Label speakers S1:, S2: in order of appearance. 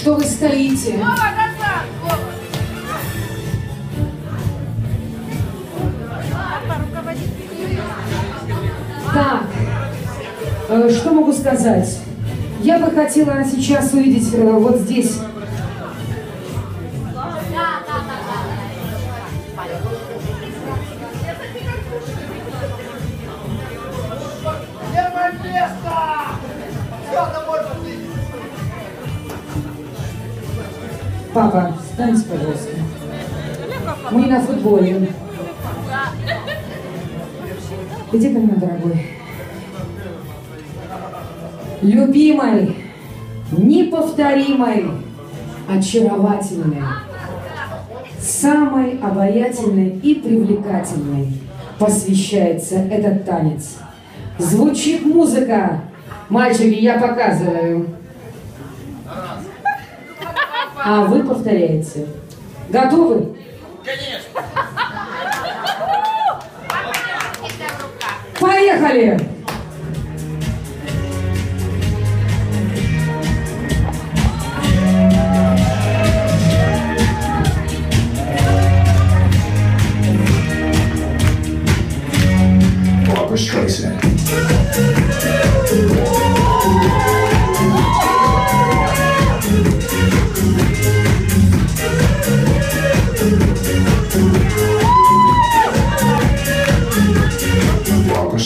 S1: что вы стоите. Так, э, что могу сказать? Я бы хотела сейчас увидеть э, вот здесь Папа, встаньте, пожалуйста. Мы на футболе. Где ко мне, дорогой? Любимой, неповторимой, очаровательной, самой обаятельной и привлекательной посвящается этот танец. Звучит музыка. Мальчики, я показываю. А вы повторяете. Готовы?
S2: Конечно.
S1: Поехали!
S3: Barbara